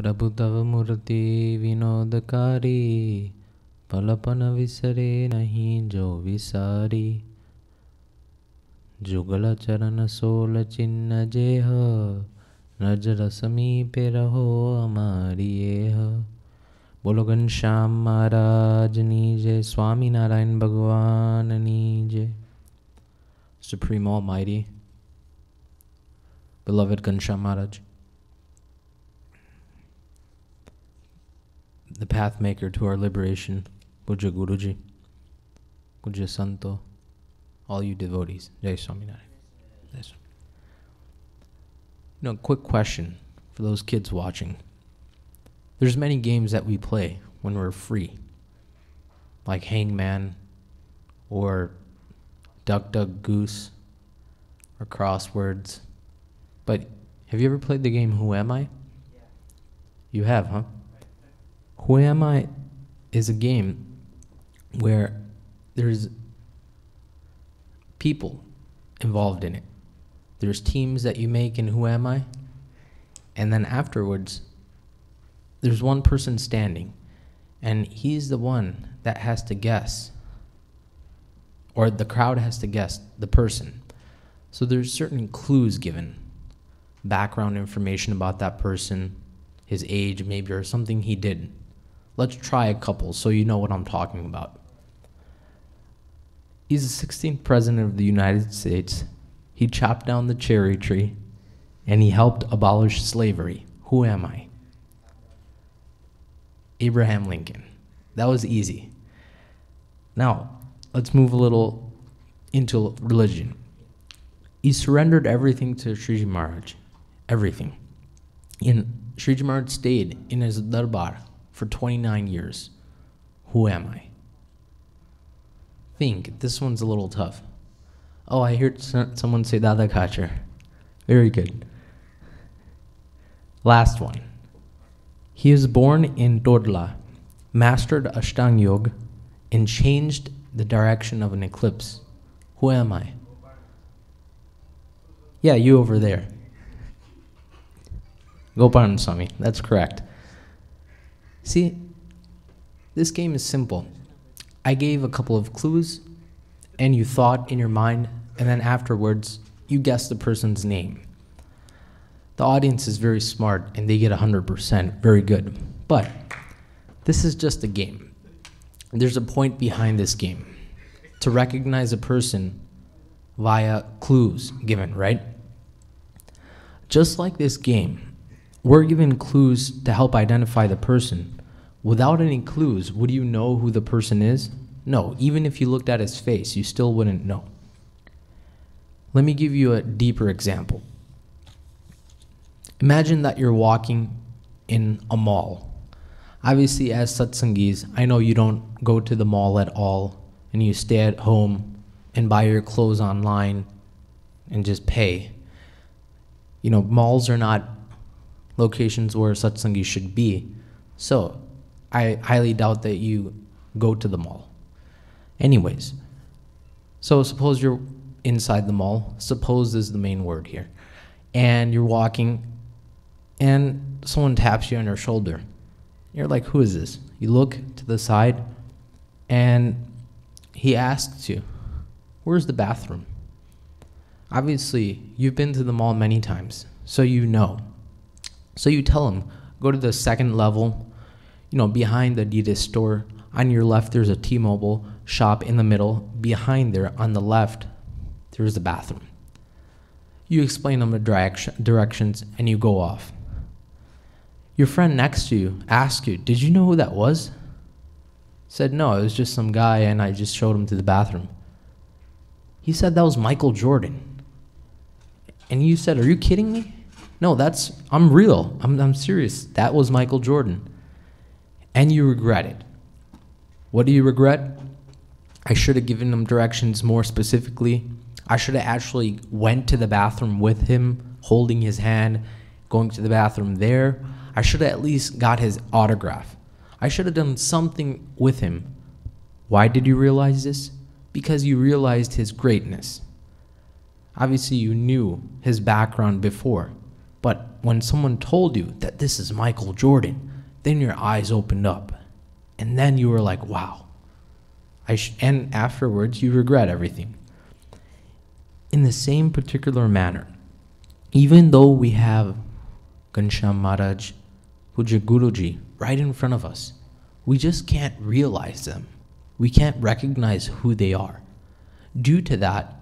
प्रभु तव मूर्ति विनोदकारी पलपन विसरे नहीं जो विसारी। जुगल चरण सोल चिन्ह जेह नज रसमीपे रहो हमारी एह। बोलो घनश्याम महाराज नीजे स्वामीनारायण भगवान नीजे। Supreme Almighty, beloved Ganesham Maharaj. The path maker to our liberation, Pujya Guruji, Pujya Santo, all you devotees, Jai Swaminarayan. Swami. You know, quick question for those kids watching. There's many games that we play when we're free, like Hangman or Duck Duck Goose or crosswords. But have you ever played the game Who Am I? Yeah. You have, huh? Who Am I is a game where there's people involved in it. There's teams that you make in Who Am I? And then afterwards, there's one person standing, and he's the one that has to guess, or the crowd has to guess the person. So there's certain clues given, background information about that person, his age maybe, or something he did. Let's try a couple so you know what I'm talking about. He's the 16th president of the United States. He chopped down the cherry tree, and he helped abolish slavery. Who am I? Abraham Lincoln. That was easy. Now, let's move a little into religion. He surrendered everything to Sriji Maharaj. Everything. And Sriji Maharaj stayed in his darbar for 29 years. Who am I? Think, this one's a little tough. Oh, I heard so- someone say Dada Khachar. Very good. Last one. He was born in Todla, mastered Ashtang Yoga, and changed the direction of an eclipse. Who am I? Yeah, you over there. Gopalan Swami, that's correct. See, this game is simple. I gave a couple of clues, and you thought in your mind, and then afterwards, you guessed the person's name. The audience is very smart and they get 100%. Very good. But this is just a game. There's a point behind this game to recognize a person via clues given, right? Just like this game, we're given clues to help identify the person. Without any clues, would you know who the person is? No, even if you looked at his face, you still wouldn't know. Let me give you a deeper example. Imagine that you're walking in a mall. Obviously, as satsangis, I know you don't go to the mall at all and you stay at home and buy your clothes online and just pay. You know, malls are not locations where satsangis should be. So, I highly doubt that you go to the mall. Anyways, so suppose you're inside the mall. Suppose is the main word here. And you're walking and someone taps you on your shoulder. You're like, who is this? You look to the side, and he asks you, Where's the bathroom? Obviously, you've been to the mall many times, so you know. So you tell him, Go to the second level, you know, behind the Adidas store. On your left, there's a T Mobile shop in the middle. Behind there, on the left, there's the bathroom. You explain them the direction, directions, and you go off. Your friend next to you asks you, Did you know who that was? Said, No, it was just some guy, and I just showed him to the bathroom. He said that was Michael Jordan. And you said, Are you kidding me? No, that's, I'm real. I'm, I'm serious. That was Michael Jordan. And you regret it. What do you regret? I should have given him directions more specifically. I should have actually went to the bathroom with him, holding his hand, going to the bathroom there. I should have at least got his autograph. I should have done something with him. Why did you realize this? Because you realized his greatness. Obviously, you knew his background before, but when someone told you that this is Michael Jordan, then your eyes opened up. And then you were like, wow. I and afterwards, you regret everything. In the same particular manner, even though we have Ghanshyam Maharaj, Pujya Guruji right in front of us, we just can't realize them. We can't recognize who they are. Due to that,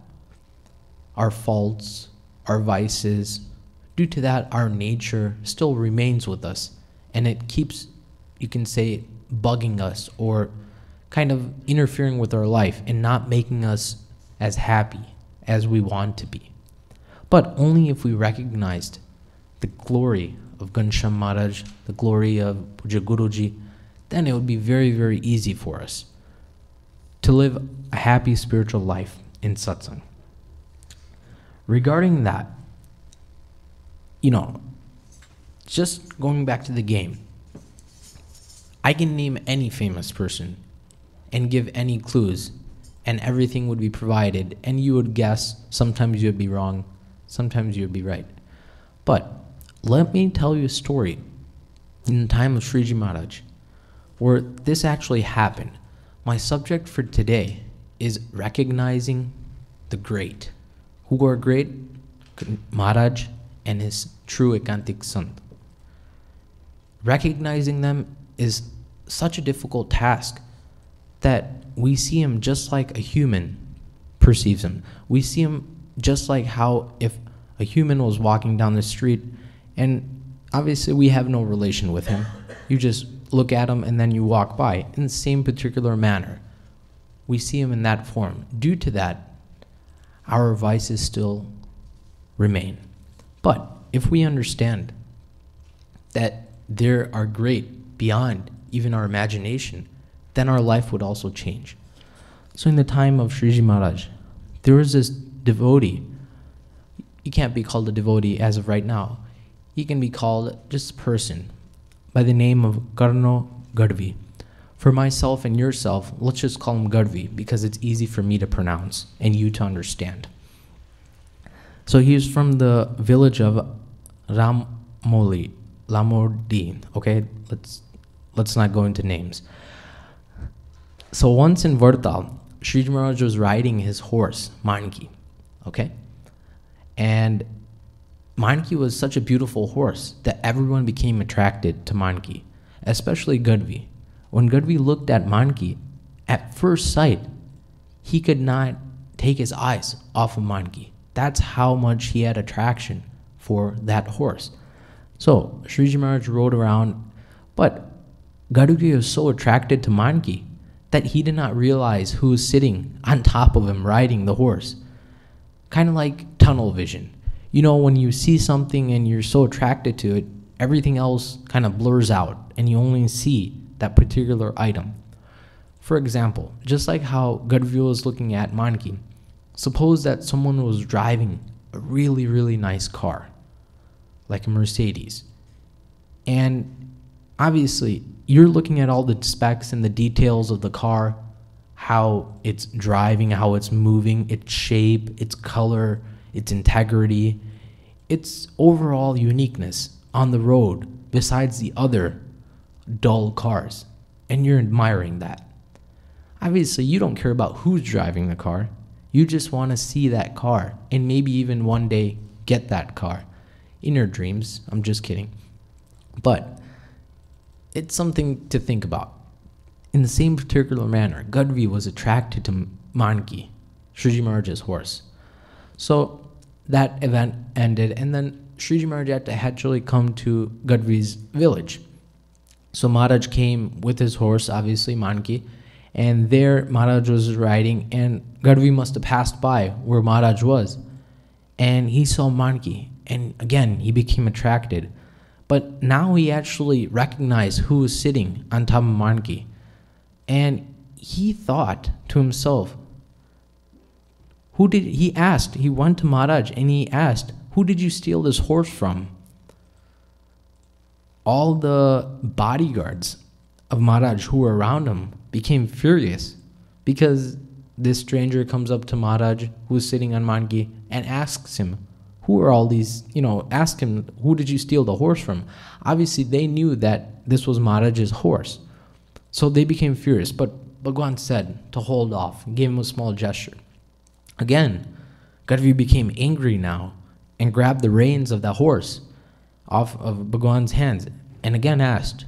our faults, our vices, due to that, our nature still remains with us and it keeps, you can say, bugging us or kind of interfering with our life and not making us as happy as we want to be. But only if we recognized the glory of Ghanshyam Maharaj, the glory of Pujya Guruji, then it would be very, very easy for us to live a happy spiritual life in satsang. Regarding that, you know, just going back to the game, I can name any famous person and give any clues, and everything would be provided, and you would guess. Sometimes you would be wrong, sometimes you would be right. But let me tell you a story in the time of Sriji Maharaj where this actually happened. My subject for today is recognizing the great. Who are great? Maharaj and his true Ekantik Sant. Recognizing them is such a difficult task that we see him just like a human perceives him. We see him just like how if a human was walking down the street and obviously we have no relation with him. You just look at him and then you walk by in the same particular manner. We see him in that form. Due to that, our vices still remain. But if we understand that there are great beyond even our imagination, then our life would also change. So in the time of Sriji Maharaj, there was this devotee. He can't be called a devotee as of right now. He can be called just a person by the name of Karno Gadvi. For myself and yourself, let's just call him Gadvi because it's easy for me to pronounce and you to understand. So he's from the village of Ramoli, Lamordi. Okay, let's let's not go into names. So once in Vartal, Sri Maharaj was riding his horse, Manki. Okay? And Manki was such a beautiful horse that everyone became attracted to Manki, especially Gadvi. When Gadvi looked at Manki, at first sight, he could not take his eyes off of Manki. That's how much he had attraction for that horse. So Sriji Maharaj rode around, but Gadvi was so attracted to Manki that he did not realize who was sitting on top of him riding the horse. Kind of like tunnel vision. You know, when you see something and you're so attracted to it, everything else kind of blurs out and you only see that particular item. For example, just like how Gadvi was looking at Manki, suppose that someone was driving a really, really nice car, like a Mercedes, and obviously you're looking at all the specs and the details of the car, how it's driving, how it's moving, its shape, its color, its integrity, its overall uniqueness on the road besides the other dull cars. And you're admiring that. Obviously, you don't care about who's driving the car. You just want to see that car and maybe even one day get that car in your dreams. I'm just kidding. But it's something to think about. In the same particular manner, Gadvi was attracted to Manki, Sriji Maharaj's horse. So that event ended, and then Sriji Maharaj had to actually come to Gadvi's village. So Maharaj came with his horse, obviously Manki, and there Maharaj was riding, and Gadvi must have passed by where Maharaj was. And he saw Manki, and again, he became attracted. But now he actually recognized who was sitting on top of Manki. And he thought to himself, who did he asked? He went to Maharaj and he asked, Who did you steal this horse from? All the bodyguards of Maharaj who were around him became furious because this stranger comes up to Maharaj who is sitting on Manki, and asks him, who are all these, you know, ask him, who did you steal the horse from? Obviously, they knew that this was Maharaj's horse. So they became furious. But Bhagwan said to hold off, gave him a small gesture. Again, Gadvi became angry now and grabbed the reins of the horse off of Bhagwan's hands and again asked,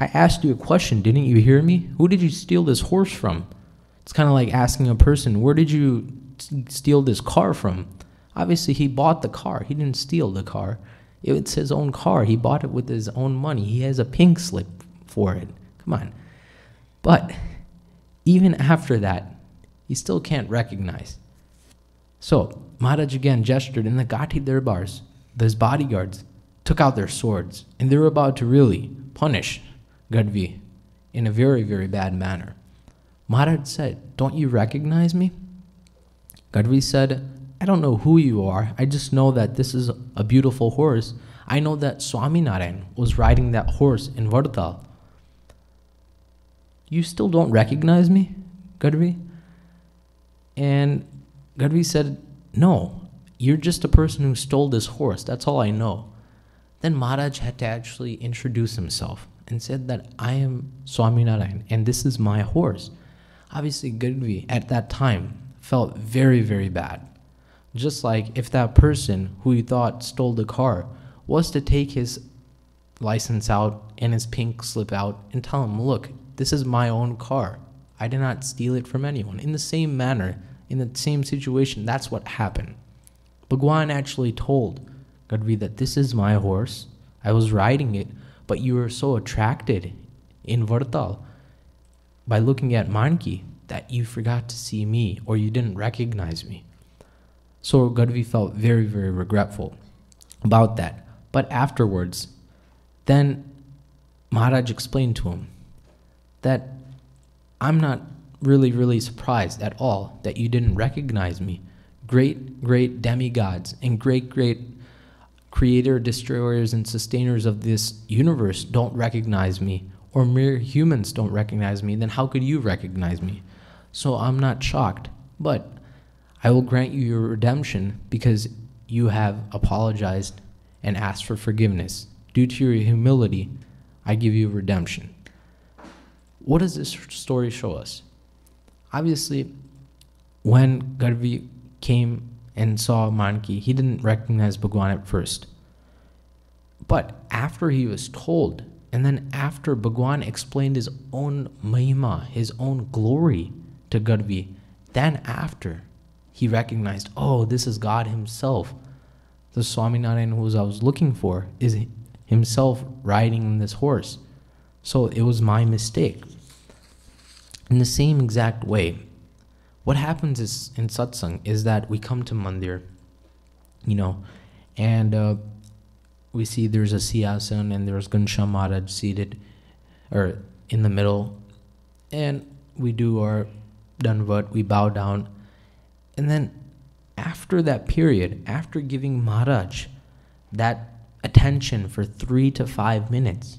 I asked you a question, didn't you hear me? Who did you steal this horse from? It's kind of like asking a person, where did you steal this car from? Obviously, he bought the car. He didn't steal the car. It's his own car. He bought it with his own money. He has a pink slip for it. Come on. But even after that, he still can't recognize. So, Maharaj again gestured, and the Kathi Darbars, those bodyguards, took out their swords, and they were about to really punish Gadvi in a very, very bad manner. Maharaj said, Don't you recognize me? Gadvi said, I don't know who you are. I just know that this is a beautiful horse. I know that Swaminarayan was riding that horse in Vartal. You still don't recognize me, Gadvi? And Gadvi said, No, you're just a person who stole this horse. That's all I know. Then Maharaj had to actually introduce himself and said that I am Swaminarayan and this is my horse. Obviously, Gadvi at that time felt very, very bad. Just like if that person who you thought stole the car was to take his license out and his pink slip out and tell him, look, this is my own car. I did not steal it from anyone. In the same manner, in the same situation, that's what happened. Bhagwan actually told Gadvi that this is my horse. I was riding it, but you were so attracted in Vartal by looking at Manki that you forgot to see me or you didn't recognize me. So Gadvi felt very, very regretful about that. But afterwards, then Maharaj explained to him that I'm not really, really surprised at all that you didn't recognize me. Great, great demigods and great, great creator, destroyers, and sustainers of this universe don't recognize me, or mere humans don't recognize me, then how could you recognize me? So I'm not shocked. But I will grant you your redemption because you have apologized and asked for forgiveness. Due to your humility, I give you redemption. What does this story show us? Obviously, when Gadvi came and saw Manki, he didn't recognize Bhagwan at first. But after he was told, and then after Bhagwan explained his own mahima, his own glory to Gadvi, then after he recognized, oh, this is God Himself. The Swaminarayan who I was looking for is Himself riding this horse. So it was my mistake. In the same exact way, what happens is in satsang is that we come to mandir, you know, and uh, we see there's a siyasan and there's Ghanshyam Maharaj seated or in the middle, and we do our danvat, we bow down, and then after that period, after giving Maharaj that attention for three to five minutes,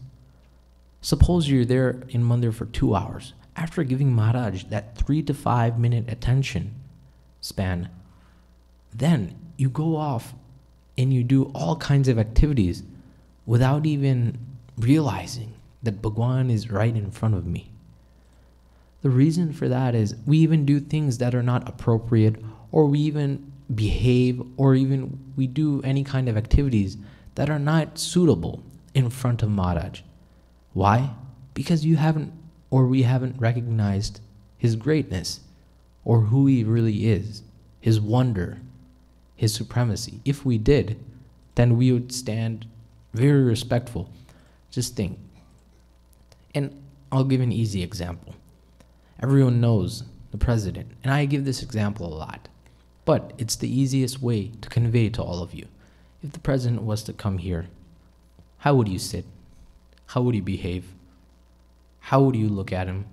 suppose you're there in Mandir for two hours. After giving Maharaj that three to five minute attention span, then you go off and you do all kinds of activities without even realizing that Bhagwan is right in front of me. The reason for that is we even do things that are not appropriate, or we even behave, or even we do any kind of activities that are not suitable in front of Maharaj. Why? Because you haven't, or we haven't recognized his greatness, or who he really is, his wonder, his supremacy. If we did, then we would stand very respectful. Just think. And I'll give an easy example. Everyone knows the president, and I give this example a lot, but it's the easiest way to convey to all of you. If the president was to come here, how would you sit? How would you behave? How would you look at him?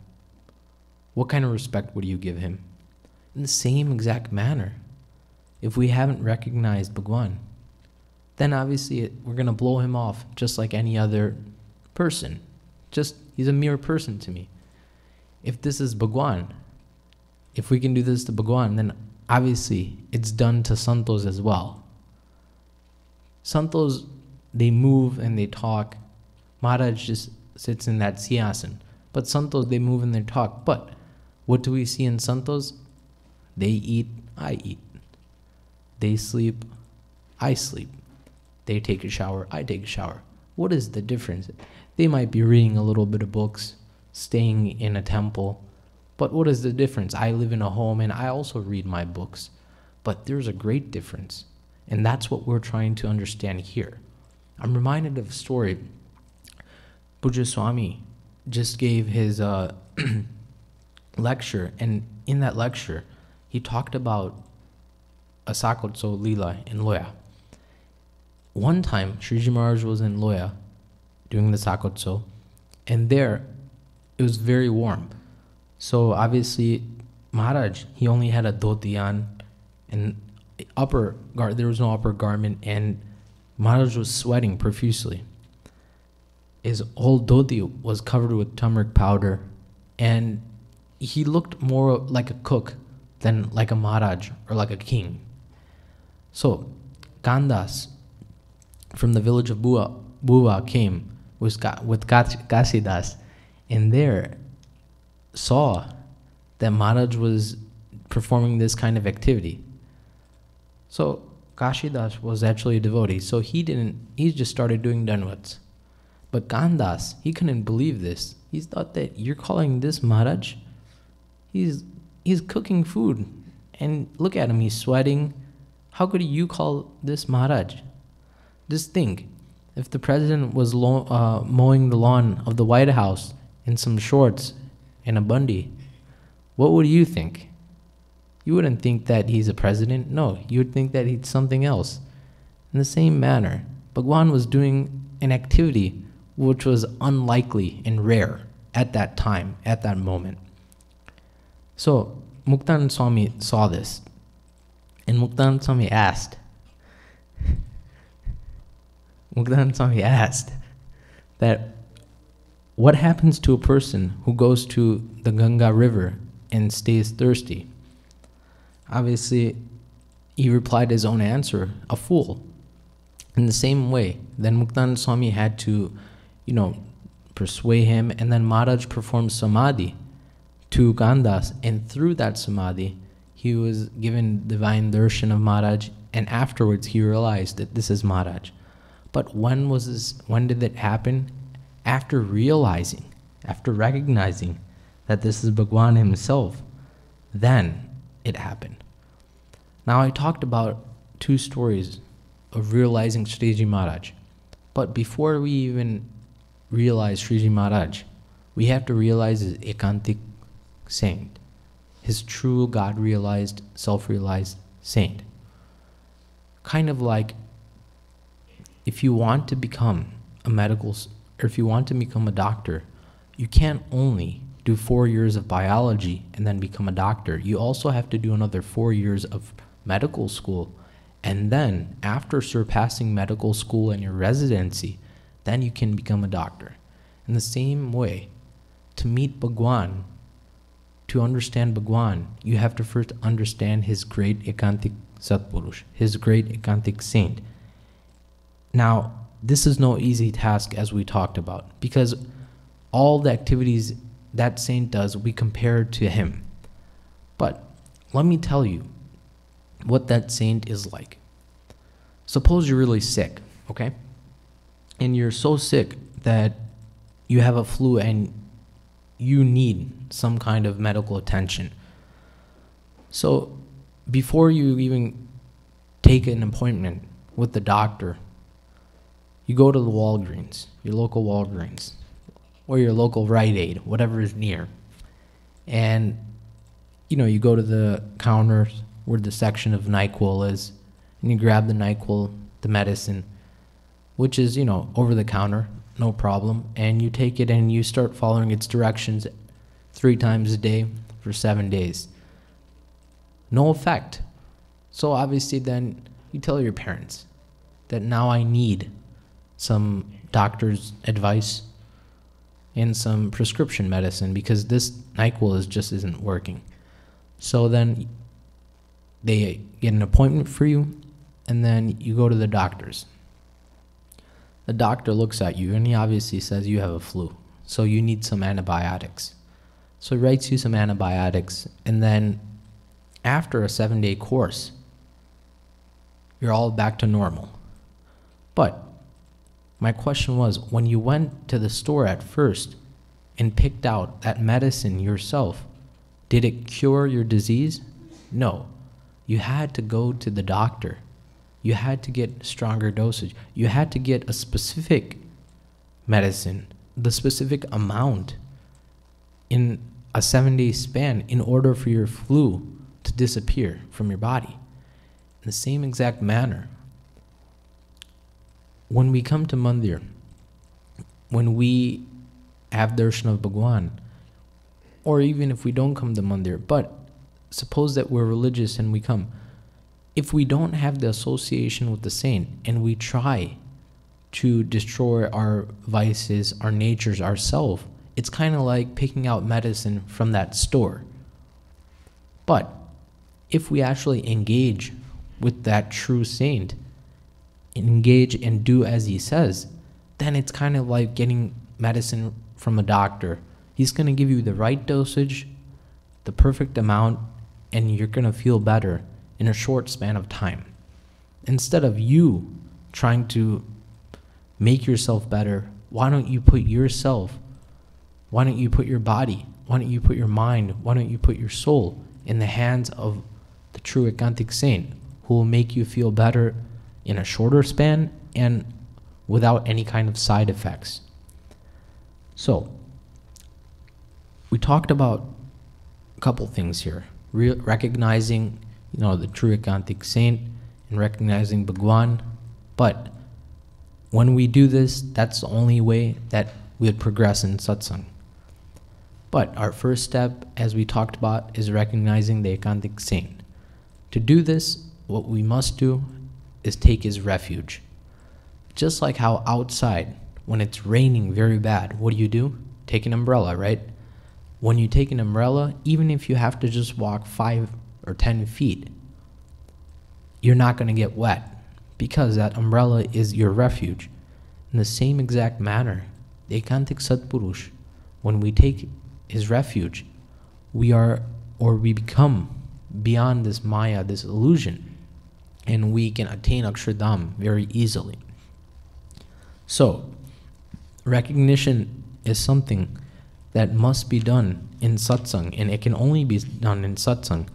What kind of respect would you give him? In the same exact manner, if we haven't recognized Bhagwan, then obviously we're going to blow him off just like any other person. Just, he's a mere person to me if this is Bhagwan, if we can do this to Bhagwan, then obviously it's done to Santos as well. Santos, they move and they talk. Maharaj just sits in that siyasan. But Santos, they move and they talk. But what do we see in Santos? They eat, I eat. They sleep, I sleep. They take a shower, I take a shower. What is the difference? They might be reading a little bit of books, staying in a temple, but what is the difference? I live in a home and I also read my books, but there's a great difference. And that's what we're trying to understand here. I'm reminded of a story. Pujya Swami just gave his uh, lecture, and in that lecture, he talked about a Lila in Loya. One time, Sriji Maharaj was in Loya doing the Shakotsav, and there it was very warm. So obviously, Maharaj, he only had a dhoti on and upper gar- there was no upper garment, and Maharaj was sweating profusely. His whole dhoti was covered with turmeric powder, and he looked more like a cook than like a Maharaj or like a king. So, Kandas from the village of Bua, Bua came with, with Kashidas, and there saw that Maharaj was performing this kind of activity. So Kashidas was actually a devotee, so he didn't, he just started doing Danvats. But Kandas, he couldn't believe this. He thought that you're calling this Maharaj? He's, he's cooking food. And look at him, he's sweating. How could you call this Maharaj? Just think, if the president was lo- uh, mowing the lawn of the White House in some shorts and a bundy, what would you think? You wouldn't think that he's a president. No, you would think that he's something else. In the same manner, Bhagwan was doing an activity which was unlikely and rare at that time, at that moment. So Muktan Swami saw this, and Muktan Swami asked, Muktan Swami asked that what happens to a person who goes to the Ganga River and stays thirsty? Obviously, he replied his own answer, a fool. In the same way, then Muktan Swami had to, you know, persuade him, and then Maharaj performed samadhi to Gandas, and through that samadhi, he was given divine darshan of Maharaj, and afterwards he realized that this is Maharaj. But when was this, when did it happen? after realizing, after recognizing that this is Bhagwan himself, then it happened. Now, I talked about two stories of realizing Sriji Maharaj. But before we even realize Sriji Maharaj, we have to realize his Ekantik saint, his true God realized, self realized saint. Kind of like if you want to become a medical or if you want to become a doctor, you can't only do four years of biology and then become a doctor. You also have to do another four years of medical school. And then, after surpassing medical school and your residency, then you can become a doctor. In the same way, to meet Bhagwan, to understand Bhagwan, you have to first understand his great Ekantik Satpurush, his great Ekantik saint. Now, this is no easy task as we talked about because all the activities that saint does we compare to him but let me tell you what that saint is like suppose you're really sick okay and you're so sick that you have a flu and you need some kind of medical attention. So before you even take an appointment with the doctor you go to the Walgreens, your local Walgreens, or your local Rite Aid, whatever is near, and you know you go to the counter where the section of Nyquil is, and you grab the Nyquil, the medicine, which is you know over the counter, no problem, and you take it and you start following its directions three times a day for seven days. No effect. So obviously, then you tell your parents that now I need some doctor's advice and some prescription medicine because this NyQuil is just isn't working. So then they get an appointment for you and then you go to the doctors. The doctor looks at you and he obviously says you have a flu, so you need some antibiotics. So he writes you some antibiotics, and then after a seven day course, you're all back to normal. But my question was when you went to the store at first and picked out that medicine yourself, did it cure your disease? No. You had to go to the doctor. You had to get stronger dosage. You had to get a specific medicine, the specific amount in a seven day span in order for your flu to disappear from your body. In the same exact manner, when we come to Mandir, when we have darshan of Bhagwan, or even if we don't come to Mandir, but suppose that we're religious and we come, if we don't have the association with the saint and we try to destroy our vices, our natures, ourselves, it's kind of like picking out medicine from that store. But if we actually engage with that true saint, engage and do as he says, then it's kind of like getting medicine from a doctor. He's going to give you the right dosage, the perfect amount, and you're going to feel better in a short span of time. Instead of you trying to make yourself better, why don't you put yourself, why don't you put your body, why don't you put your mind, why don't you put your soul in the hands of the true Ekantic saint who will make you feel better in a shorter span and without any kind of side effects. So, we talked about a couple things here. Re- recognizing, you know, the true Ekantic saint and recognizing Bhagwan. But when we do this, that's the only way that we would progress in satsang. But our first step, as we talked about, is recognizing the Ekantic saint. To do this, what we must do is take his refuge. Just like how outside, when it's raining very bad, what do you do? Take an umbrella, right? When you take an umbrella, even if you have to just walk five or ten feet, you're not going to get wet because that umbrella is your refuge. In the same exact manner, the Ekantic Satpurush, when we take his refuge, we are or we become beyond this Maya, this illusion, and we can attain Akshardham very easily. So, recognition is something that must be done in satsang, and it can only be done in satsang.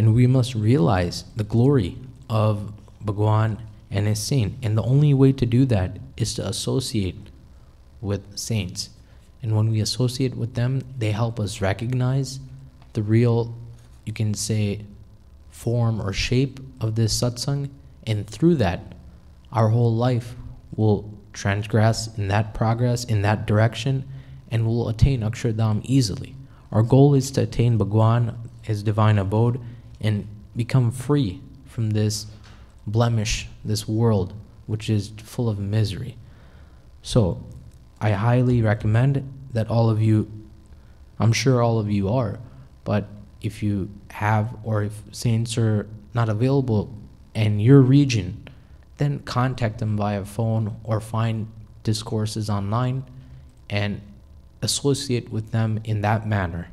And we must realize the glory of Bhagwan and his saint. And the only way to do that is to associate with saints. And when we associate with them, they help us recognize the real, you can say, form or shape of this satsang. And through that, our whole life will transgress in that progress, in that direction, and will attain Akshardham easily. Our goal is to attain Bhagwan, his divine abode, and become free from this blemish, this world, which is full of misery. So, I highly recommend that all of you, I'm sure all of you are, but if you have or if saints are not available in your region, then contact them via phone or find discourses online and associate with them in that manner.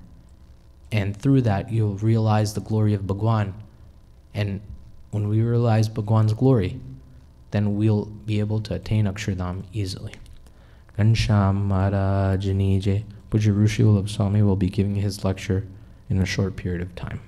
And through that, you'll realize the glory of Bhagwan. And when we realize Bhagwan's glory, then we'll be able to attain Akshardham easily. Ghanshyam Maharajani Jai. Pujya Rushi Swami will be giving his lecture in a short period of time.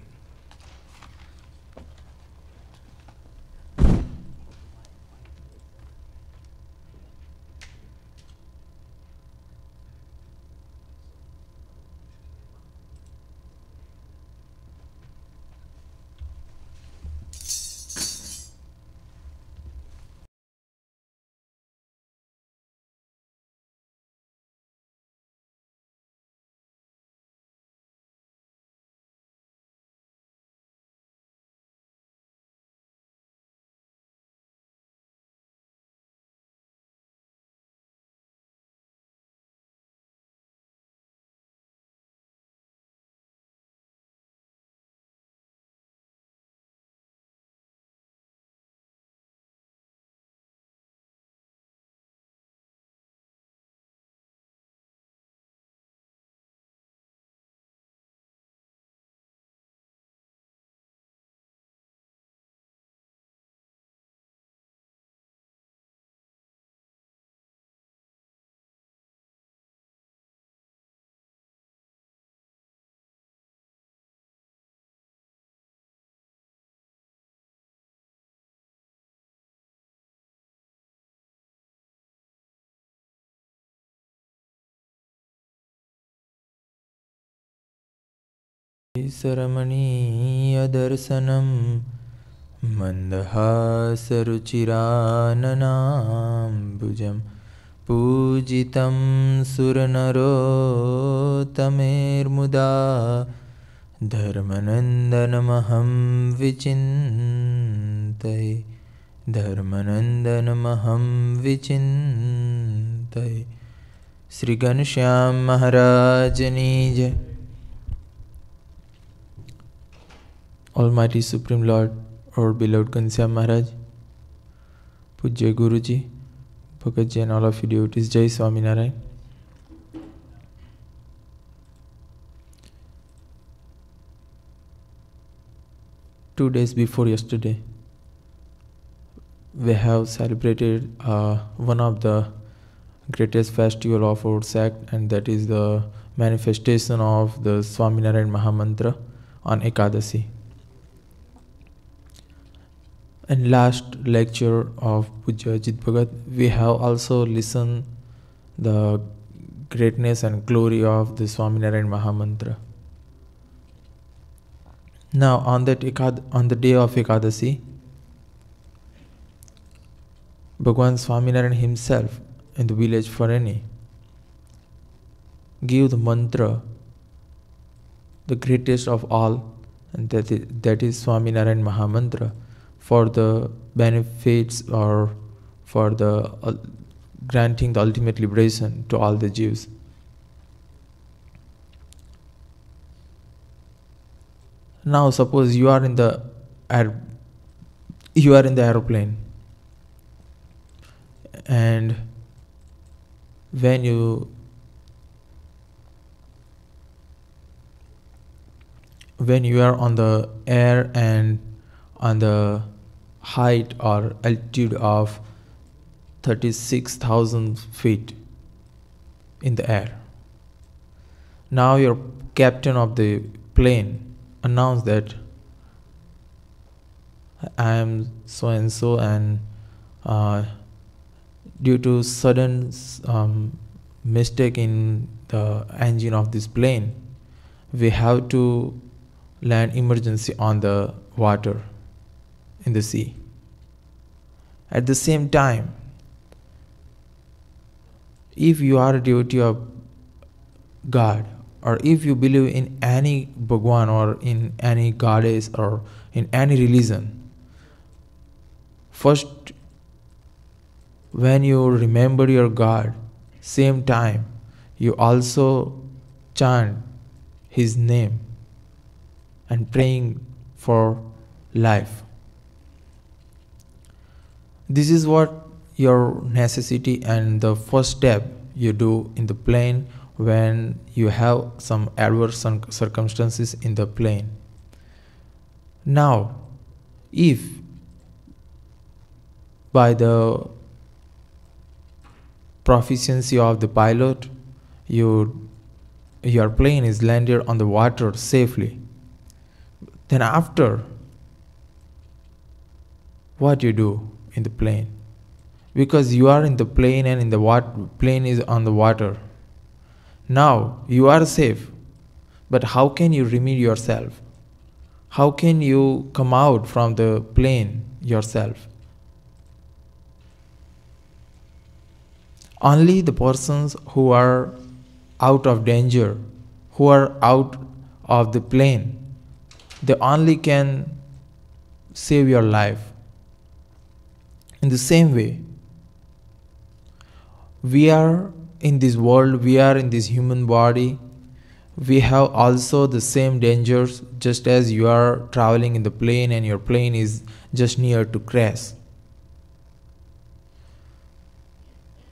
सरमणीयदर्शनं मन्दहासरुचिराननाम्बुजं पूजितं सुरनरोत्तमेर्मुदा धर्मनन्दनमहं विचिन्तये धर्मनन्दनमहं विचिन्तये। श्रीघनश्याम महाराजनी जय Almighty Supreme Lord, our beloved Ghanshyam Maharaj, Pujya Guruji, Bhagavad and all of you devotees, Jai Swami Narayan. Two days before yesterday, we have celebrated uh, one of the greatest festival of our sect, and that is the manifestation of the Swaminarayan Mahamantra on Ekadasi. And last lecture of Pujya Ajit Bhagat, we have also listened the greatness and glory of the Swaminarayan Mahamantra. Now on that Ekad- on the day of Ekadasi, Bhagwan Swaminarayan himself in the village Faneni give the mantra, the greatest of all, and that is, that is Swaminarayan Mahamantra for the benefits or for the uh, granting the ultimate liberation to all the jivs. Now suppose you are in the air, you are in the aeroplane and when you when you are on the air and on the height or altitude of 36,000 feet in the air. Now your captain of the plane announced that I am so and so and uh, due to sudden um, mistake in the engine of this plane we have to land emergency on the water in the sea. At the same time if you are a devotee of god or if you believe in any bhagwan or in any goddess or in any religion first when you remember your god same time you also chant his name and praying for life this is what your necessity and the first step you do in the plane when you have some adverse circumstances in the plane. Now if by the proficiency of the pilot you your plane is landed on the water safely then after what you do in the plane. Because you are in the plane and in the wat- plane is on the water. Now you are safe. But how can you remove yourself? How can you come out from the plane yourself? Only the persons who are out of danger who are out of the plane they only can save your life in the same way. We are in this world we are in this human body. We have also the same dangers just as you are traveling in the plane and your plane is just near to crash.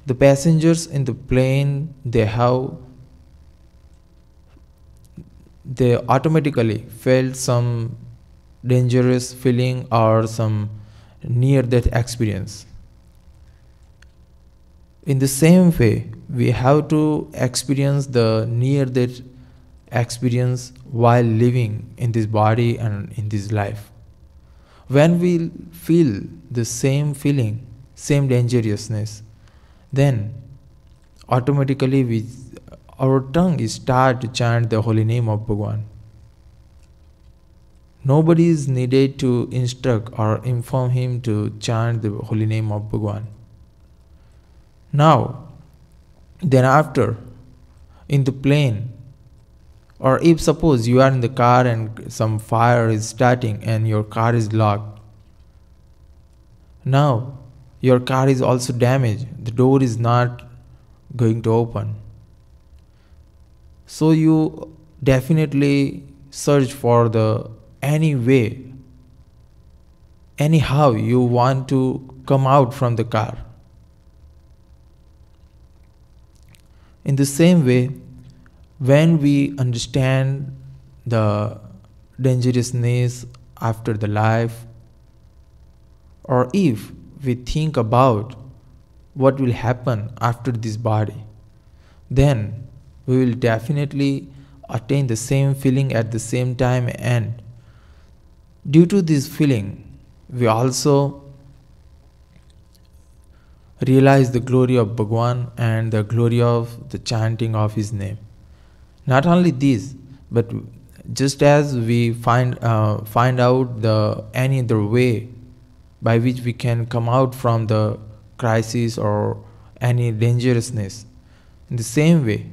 The passengers in the plane they have they automatically felt some dangerous feeling or some near that experience in the same way we have to experience the near that experience while living in this body and in this life when we feel the same feeling same dangerousness then automatically we our tongue is to chant the holy name of Bhagwan. Nobody is needed to instruct or inform him to chant the holy name of Bhagwan. Now, then after, in the plane, or if suppose you are in the car and some fire is starting and your car is locked, now your car is also damaged, the door is not going to open. So you definitely search for the any way, anyhow you want to come out from the car. In the same way, when we understand the dangerousness after the life, or if we think about what will happen after this body, then we will definitely attain the same feeling at the same time and due to this feeling we also realize the glory of Bhagwan and the glory of the chanting of his name. Not only this, but just as we find uh, find out the any other way by which we can come out from the crisis or any dangerousness, in the same way,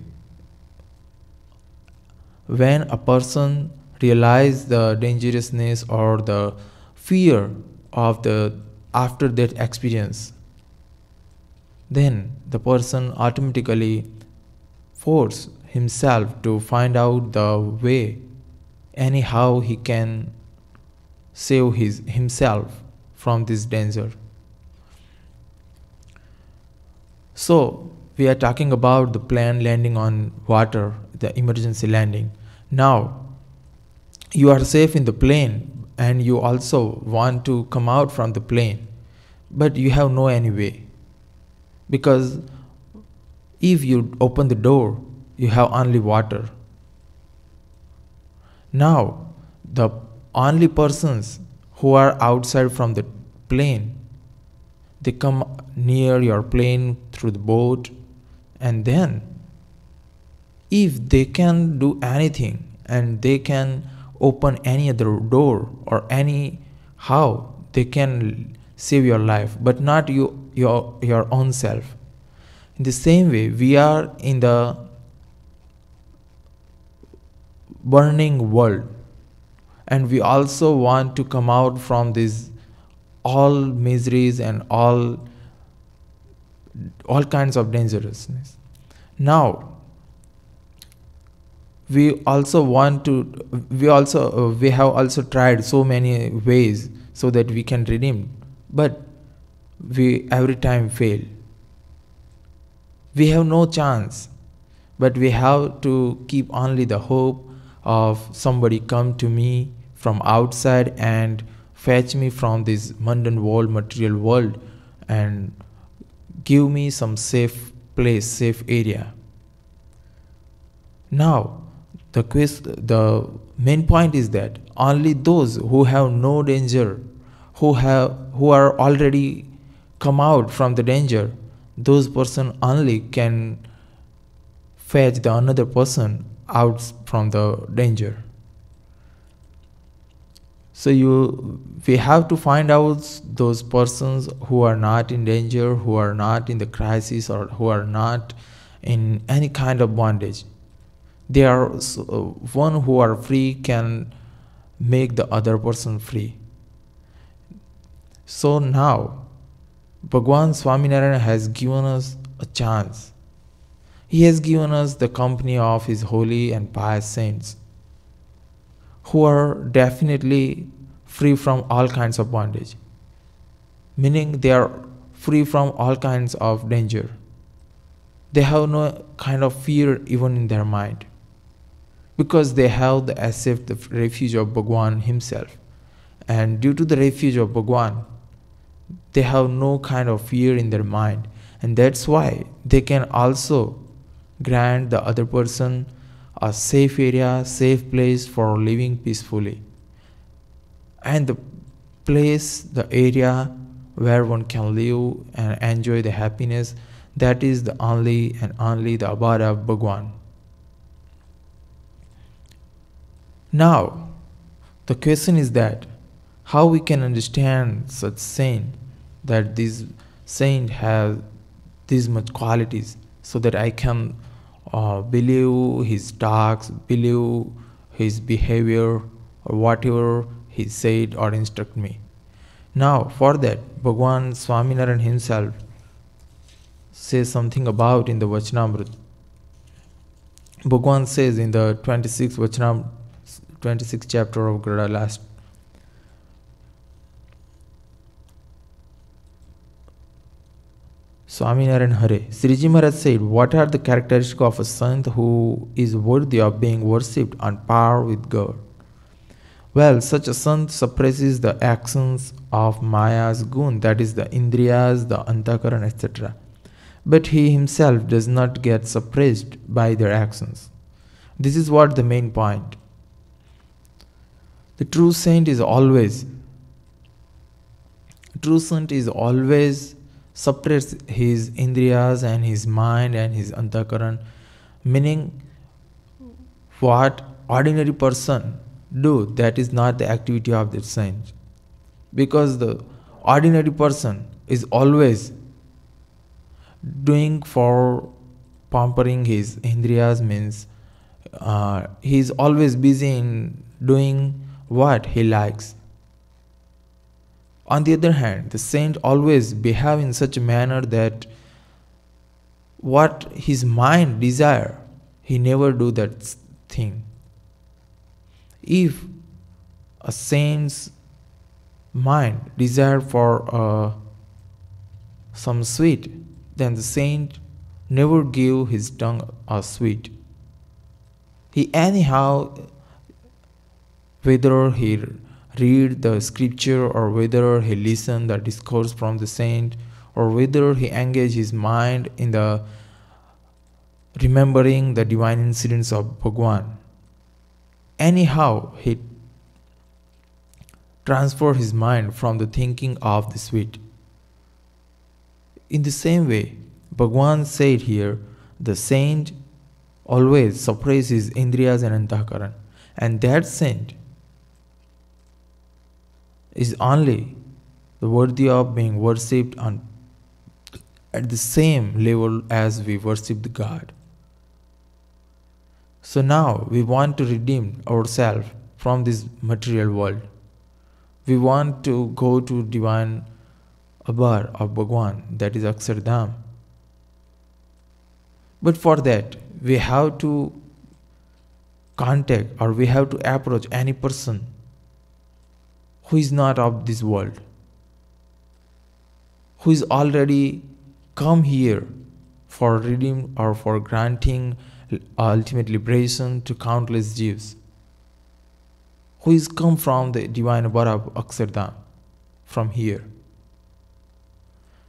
when a person realizes the dangerousness or the fear of the after that experience, then the person automatically force himself to find out the way anyhow he can save his himself from this danger. So we are talking about the plane landing on water the emergency landing. Now you are safe in the plane and you also want to come out from the plane but you have no any way because if you open the door you have only water. Now, the only persons who are outside from the plane, they come near your plane through the boat, and then if they can do anything and they can open any other door or any how they can save your life but not you your your own self. In the same way we are in the burning world and we also want to come out from these all miseries and all all kinds of dangerousness. Now we also want to we also uh, we have also tried so many ways so that we can redeem but we every time fail. We have no chance but we have to keep only the hope of somebody come to me from outside and fetch me from this mundane world material world and give me some safe place safe area. Now the quest, the main point is that only those who have no danger who have who are already come out from the danger those person only can fetch the another person out from the danger. So you we have to find out those persons who are not in danger who are not in the crisis or who are not in any kind of bondage they are uh, one who are free can make the other person free. So now bhagwan swaminarayan has given us a chance. He has given us the company of His holy and pious saints who are definitely free from all kinds of bondage, meaning they are free from all kinds of danger. They have no kind of fear even in their mind because they held as if the refuge of Bhagwan himself. And due to the refuge of Bhagwan, they have no kind of fear in their mind. And that's why they can also grant the other person a safe area, safe place for living peacefully. And the place, the area where one can live and enjoy the happiness, that is the only and only the abode of Bhagwan. Now, The question is that how we can understand such saint that this saint has these much qualities so that I can uh, believe his talks, believe his behavior or whatever he said or instruct me. Now for that Bhagwan Swaminarayan himself says something about in the Vachanamrut. Bhagwan says in the 26th Vachanam, 26th chapter of Gadhada last Swaminarayan Hare. Sriji Maharaj said, What are the characteristics of a saint who is worthy of being worshipped on par with God? Well, such a saint suppresses the actions of Maya's gun, that is, the Indriyas, the Antakaran, etc. But he himself does not get suppressed by their actions. This is what the main point. The true saint is always, true saint is always suppress his indriyas and his mind and his antakaran, meaning what ordinary person do that is not the activity of the saint. Because the ordinary person is always doing for pampering his indriyas means uh, he is always busy in doing what he likes on the other hand the saint always behave in such a manner that what his mind desire he never do that thing if a saint's mind desire for uh, some sweet, then the saint never give his tongue a sweet. He anyhow, whether he read the scripture or whether he listen the discourse from the saint or whether he engage his mind in the remembering the divine incidents of Bhagwan anyhow he transferred his mind from the thinking of the sweet. In the same way, Bhagwan said here, the saint always suppresses indriyas and antakaran, and that saint is only worthy of being worshipped on at the same level as we worship the God. So now we want to redeem ourselves from this material world. We want to go to divine abode of Bhagwan, that is Akshardham. But for that, we have to contact or we have to approach any person who is not of this world, who is already come here for redeem or for granting uh, ultimate liberation to countless jivs who is come from the divine abode of Akshardham, from here.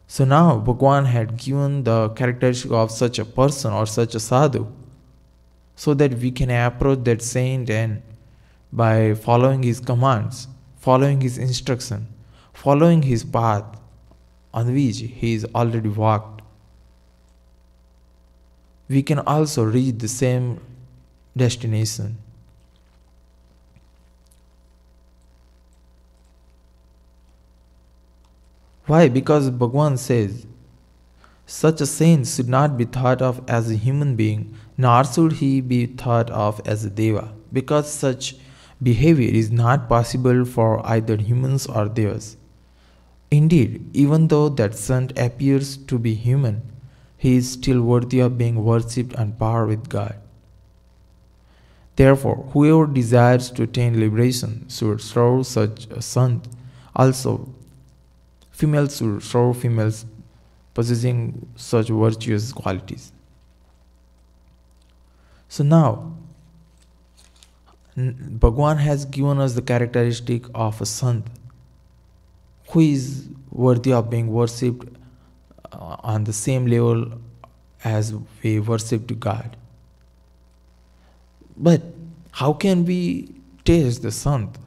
So now Bhagwan had given the characteristic of such a person or such a sadhu so that we can approach that saint and by following his commands, following his instruction, following his path on which he is already walked, we can also reach the same destination. Why? Because Bhagwan says, such a saint should not be thought of as a human being, nor should he be thought of as a deva, because such behavior is not possible for either humans or devas. Indeed, even though that saint appears to be human, he is still worthy of being worshipped on par with God. Therefore, whoever desires to attain liberation should serve such a sant. Also, females should serve females possessing such virtuous qualities. So now, Bhagwan has given us the characteristic of a sant who is worthy of being worshipped uh, on the same level as we worship God. But how can we taste the Sant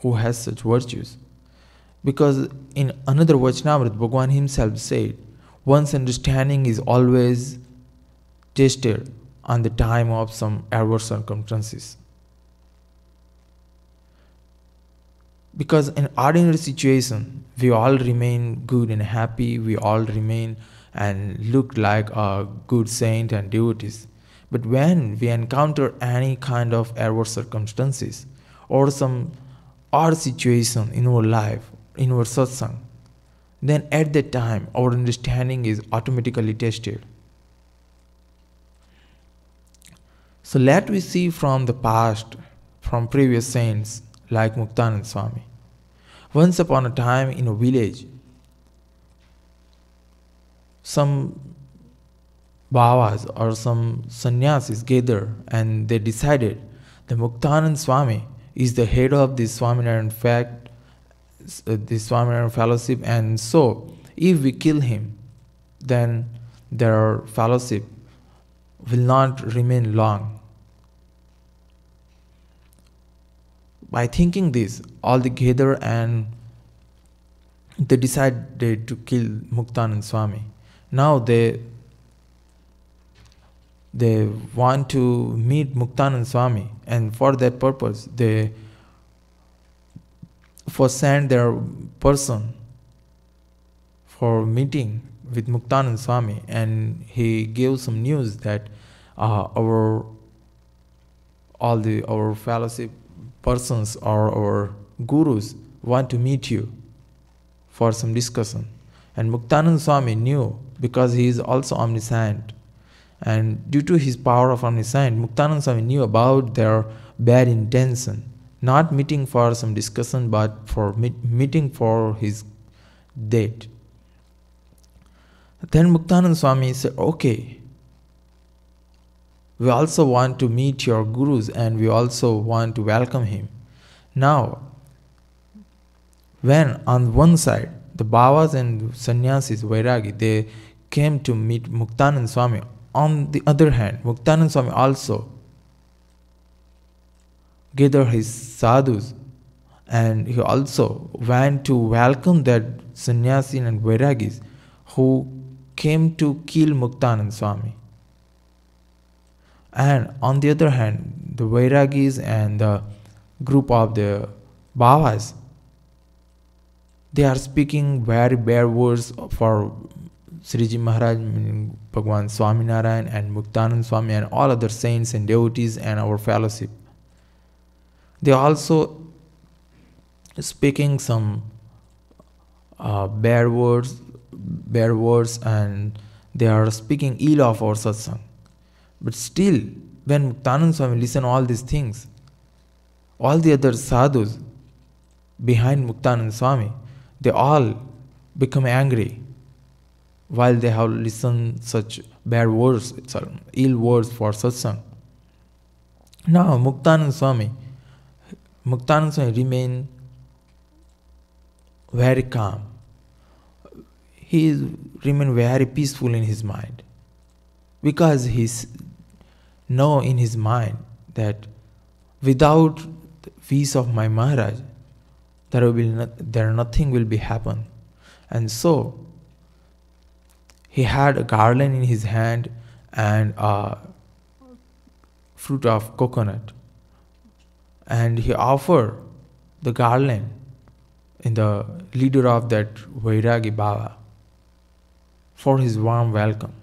who has such virtues? Because in another Vachanamrit, Bhagwan himself said, one's understanding is always tested on the time of some adverse circumstances. Because in ordinary situation we all remain good and happy we all remain and look like a good saint and devotees. But when we encounter any kind of adverse circumstances or some odd situation in our life in our satsang then at that time our understanding is automatically tested. So let we see from the past from previous saints like Muktanand Swami once upon a time in a village, some Bhavas or some sannyasis gather and they decided that Muktanand Swami is the head of this Swaminarayan fact, this Swaminarayan fellowship, and so if we kill him, then their fellowship will not remain long. By thinking this, all the together and they decided to kill Muktanand Swami. Now they they want to meet Muktanand Swami, and for that purpose, they for send their person for meeting with Muktanand Swami, and he gave some news that uh, our all the our fellowship persons or our gurus want to meet you for some discussion. And Muktanand Swami knew because he is also omniscient. And due to his power of omniscient, Muktanand Swami knew about their bad intention, not meeting for some discussion, but for meet, meeting for his date. Then Muktanand Swami said, Okay, we also want to meet your gurus and we also want to welcome him. Now, when on one side the Bhavas and Sannyasis, Vairagi, they came to meet Muktanand Swami, on the other hand, Muktanand Swami also gathered his sadhus and he also went to welcome that sannyasi and vairagis who came to kill Muktanand Swami. And on the other hand, the Vairagis and the group of the Bhavas, they are speaking very bad words for Sriji Maharaj, Bhagwan Swaminarayan and Muktanand Swami and all other saints and devotees and our fellowship. They also speaking some uh, bad words, bad words, and they are speaking ill of our satsang. But still, when Muktanand Swami listen all these things, all the other sadhus behind Muktanand Swami, they all become angry while they have listened such bad words, ill words for satsang. Now Muktanand Swami, Muktanand Swami remain very calm. He remain very peaceful in his mind because he's know in his mind that without the peace of my Maharaj, there will be not, there nothing will be happen. And so he had a garland in his hand and a fruit of coconut. And he offered the garland in the leader of that Vairagi Baba for his warm welcome.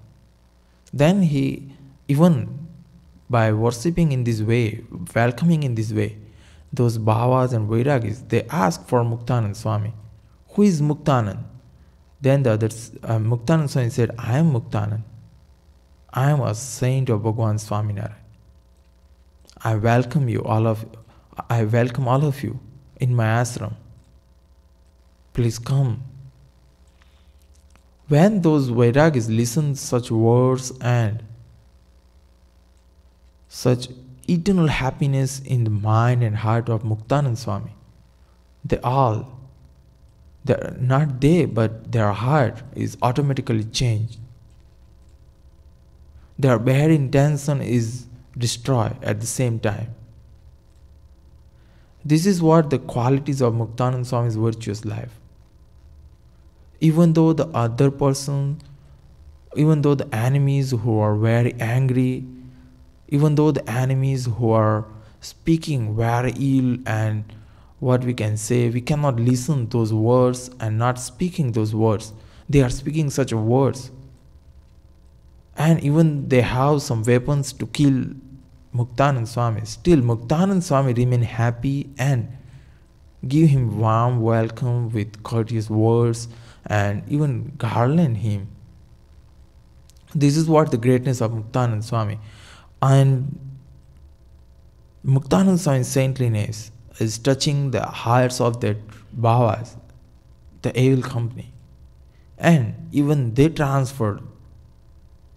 Then he even by worshipping in this way, welcoming in this way, those bhavas and vairagis, they ask for Muktanand Swami. Who is Muktanand? Then the others, uh, Muktanand Swami said, I am Muktanand. I am a saint of Bhagwan Swaminarayan. I welcome you, all of I welcome all of you in my ashram. Please come. When those Vairagis listen such words and such eternal happiness in the mind and heart of Muktanand Swami. They all, they're not they, but their heart is automatically changed. Their bad intention is destroyed at the same time. This is what the qualities of Muktanand Swami's virtuous life. Even though the other person, even though the enemies who are very angry, even though the enemies who are speaking very ill and what we can say we cannot listen those words and not speaking those words they are speaking such words and even they have some weapons to kill Muktanand Swami. Still, Muktanand Swami remain happy and give him warm welcome with courteous words and even garland him. This is what the greatness of Muktanand Swami. And Muktanand Swami's saintliness is touching the hearts of the Bhavas, the evil company. And even they transferred.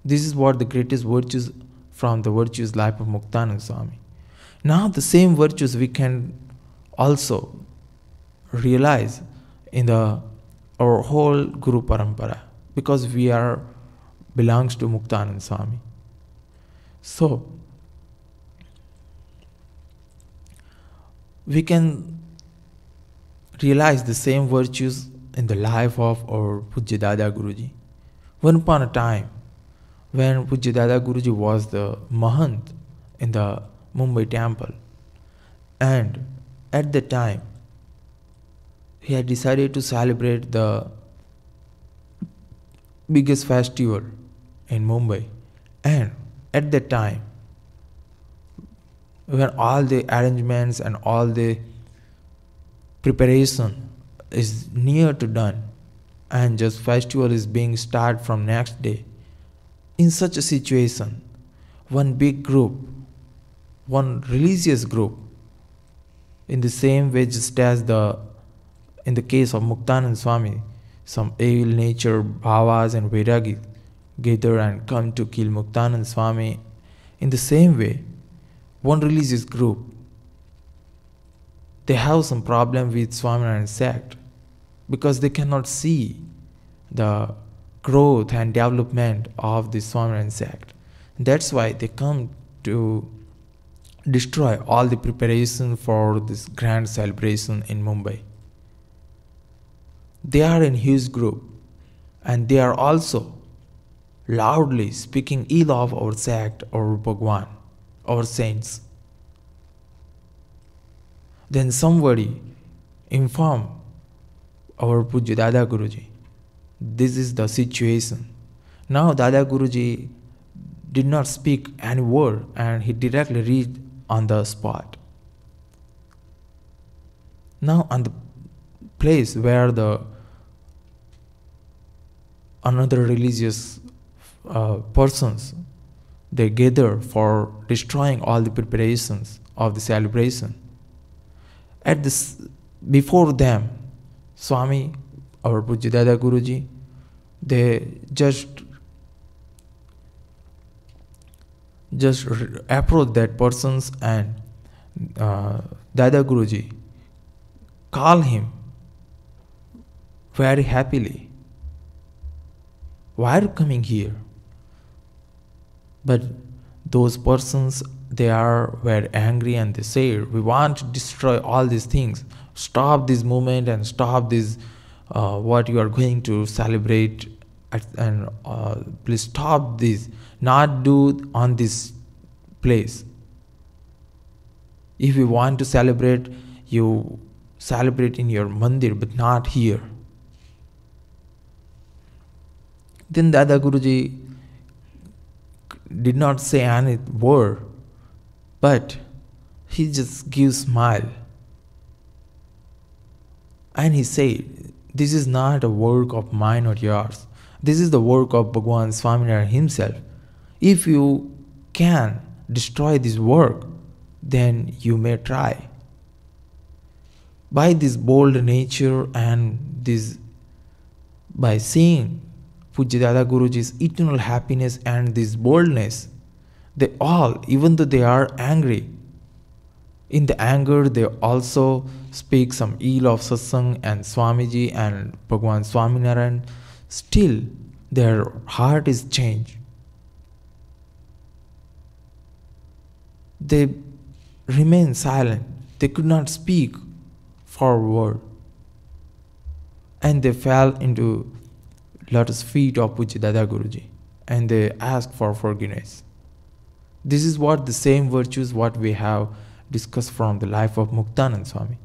This is what the greatest virtues from the virtues life of Muktanand Swami. Now the same virtues we can also realize in the our whole Guru Parampara because we are belongs to Muktanand Swami. So we can realize the same virtues in the life of our Pujya Dada Guruji. One upon a time, when Pujya Dada Guruji was the Mahant in the Mumbai temple, and at the time, he had decided to celebrate the biggest festival in Mumbai. And at that time, when all the arrangements and all the preparation is near to done and just festival is being started from next day in such a situation one big group one religious group in the same way just as the in the case of muktanand swami some evil nature bhavas and vairagi gather and come to kill muktanand swami in the same way one religious group, they have some problem with Swaminarayan sect because they cannot see the growth and development of the Swaminarayan sect. That's why they come to destroy all the preparation for this grand celebration in Mumbai. They are in huge group and they are also loudly speaking ill of our sect or Bhagwan or saints. Then somebody informed our Pujya Dada Guruji. This is the situation. Now Dada Guruji did not speak any word and he directly read on the spot. Now on the place where the another religious uh, persons they gather for destroying all the preparations of the celebration. At this, before them, Swami, our Pujyadada Guruji, they just just approach that persons and uh, Dada Guruji call him very happily. Why are you coming here? But those persons, they are very angry and they say, we want to destroy all these things. Stop this movement and stop this, uh, what you are going to celebrate and uh, please stop this. Not do on this place. If you want to celebrate, you celebrate in your mandir, but not here. Then Dada Guruji did not say any word, but he just gives smile. And he said, This is not a work of mine or yours. This is the work of Bhagwan Swaminarayan himself. If you can destroy this work, then you may try. By this bold nature and this by seeing Pujyadada Guruji's eternal happiness and this boldness, they all, even though they are angry, in the anger they also speak some ill of satsang and Swamiji and Bhagwan Swaminarayan, still their heart is changed. They remain silent. They could not speak for a word. And they fell into lotus feet of Pujya Dada Guruji and they ask for forgiveness. This is what the same virtues what we have discussed from the life of Muktanand Swami.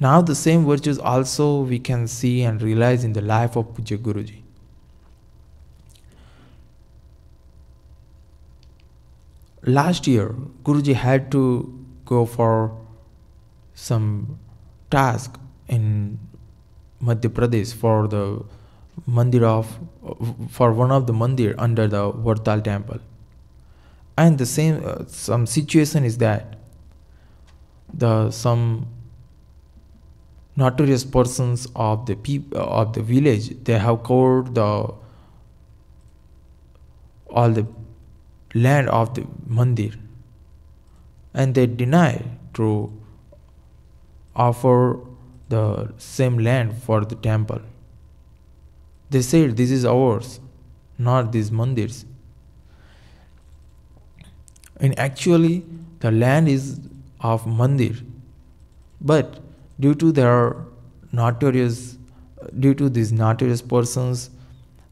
Now the same virtues also we can see and realize in the life of Pujya Guruji. Last year, Guruji had to go for some task in Madhya Pradesh for the mandir of for one of the mandir under the Vartal temple. And the same uh, some situation is that the some notorious persons of the peop- of the village they have covered the all the land of the mandir and they deny to offer the same land for the temple they said this is ours not these mandirs. And actually the land is of mandir. But due to their notorious due to these notorious persons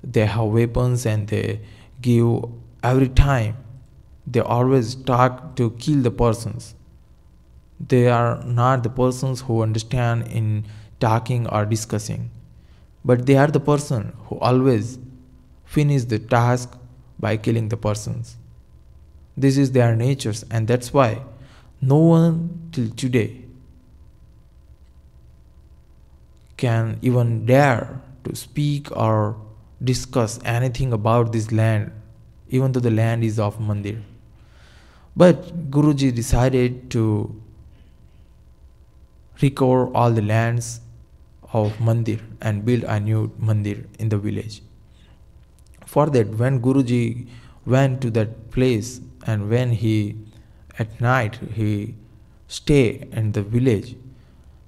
they have weapons and they give every time. They always talk to kill the persons. They are not the persons who understand in talking or discussing but they are the person who always finish the task by killing the persons this is their natures and that's why no one till today can even dare to speak or discuss anything about this land, even though the land is of Mandir. But Guruji decided to recover all the lands of Mandir and build a new Mandir in the village. For that, when Guruji went to that place and when he at night he stay in the village,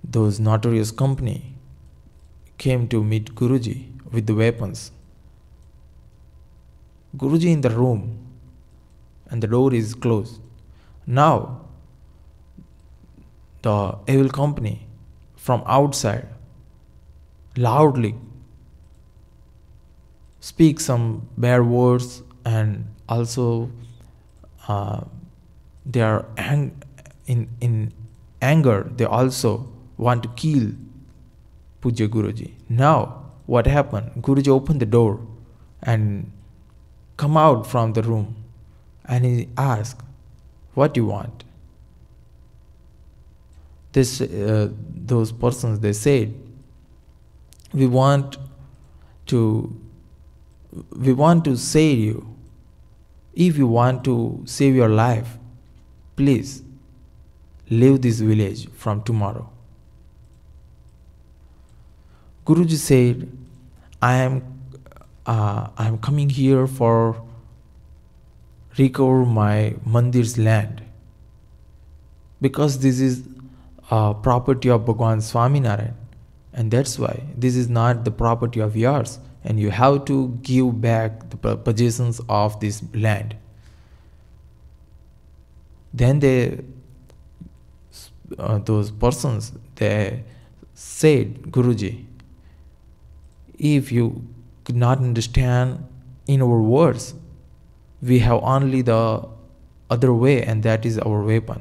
those notorious company came to meet Guruji with the weapons. Guruji in the room and the door is closed. Now, the evil company from outside loudly speak some bad words and also uh, they are ang- in, in anger they also want to kill Pujya Guruji. Now, what happened? Guruji opened the door and come out from the room and he asked, What do you want? This, uh, those persons, they said, We want to we want to save you. If you want to save your life, please leave this village from tomorrow. Guruji said, I am, uh, I am coming here for recover my mandir's land because this is uh, property of Bhagwan Swaminarayan and that's why this is not the property of yours and you have to give back the possessions of this land. Then they, uh, those persons, they said, Guruji, if you could not understand in our words, we have only the other way, and that is our weapon.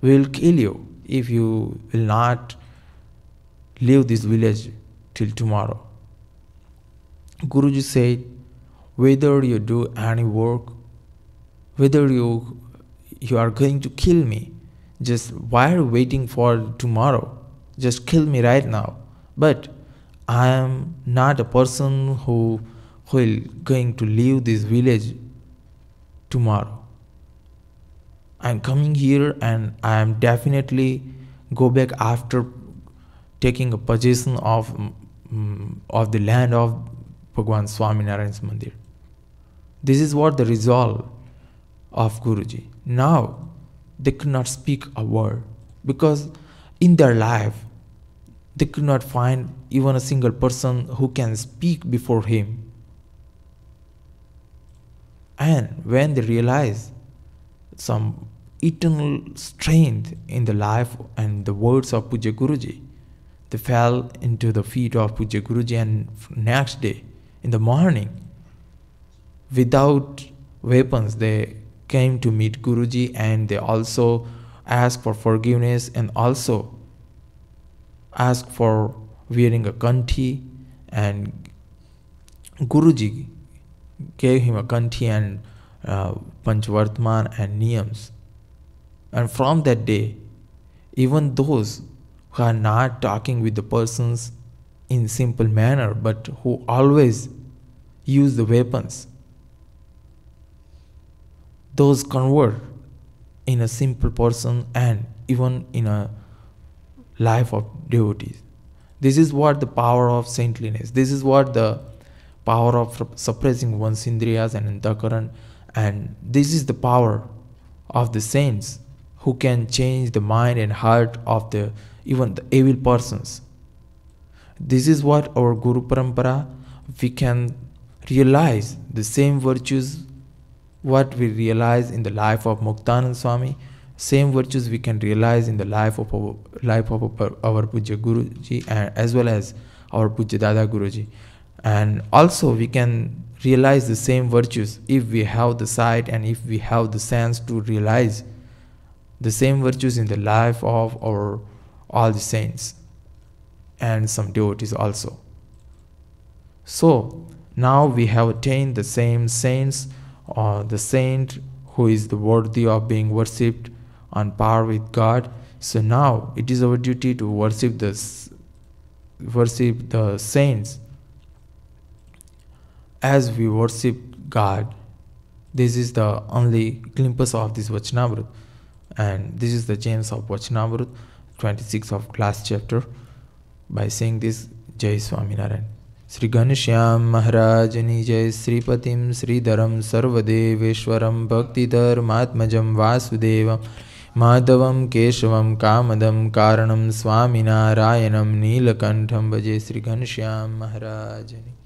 We will kill you if you will not leave this village till tomorrow. Guruji said, whether you do any work, whether you you are going to kill me, just why are you waiting for tomorrow? Just kill me right now. But I am not a person who will going to leave this village tomorrow. I am coming here and I am definitely go back after taking a possession of um, of the land of Bhagwan Swaminarayan's Mandir. This is what the resolve of Guruji. Now they could not speak a word because in their life they could not find even a single person who can speak before him. And when they realize some eternal strength in the life and the words of Pujya Guruji, they fell into the feet of Pujya Guruji and next day in the morning, without weapons, they came to meet Guruji and they also asked for forgiveness and also asked for wearing a kanthi and Guruji gave him a kanthi and uh, Panchvartman and Niyams. And from that day, even those who are not talking with the persons in simple manner but who always use the weapons, those convert in a simple person and even in a life of devotees. This is what the power of saintliness, this is what the power of suppressing one's indriyas and antakaran, and this is the power of the saints who can change the mind and heart of the even the evil persons. This is what our Guru Parampara we can realize the same virtues what we realize in the life of Muktanand Swami, same virtues we can realize in the life of our life of our, our Guruji and as well as our Pujya Dada Guruji. And also we can realize the same virtues if we have the sight and if we have the sense to realize the same virtues in the life of our all the saints and some devotees also. So now we have attained the same saints or the saint who is the worthy of being worshipped on par with God. So now it is our duty to worship the worship the saints as we worship God. This is the only glimpse of this Vachanamrut and this is the gems of Vachanamrut 26 of last chapter by saying this, Jai Swaminarayan. Shri Ghanshyam महाराजनी जय श्रीपतिम श्रीधरम सर्वदेवेश्वरम भक्तिधर्मात्मजं वासुदेवं माधवं केशवं कामदं कारणं स्वामिनारायणं नीलकण्ठं भजे श्रीघनश्याम महाराजनी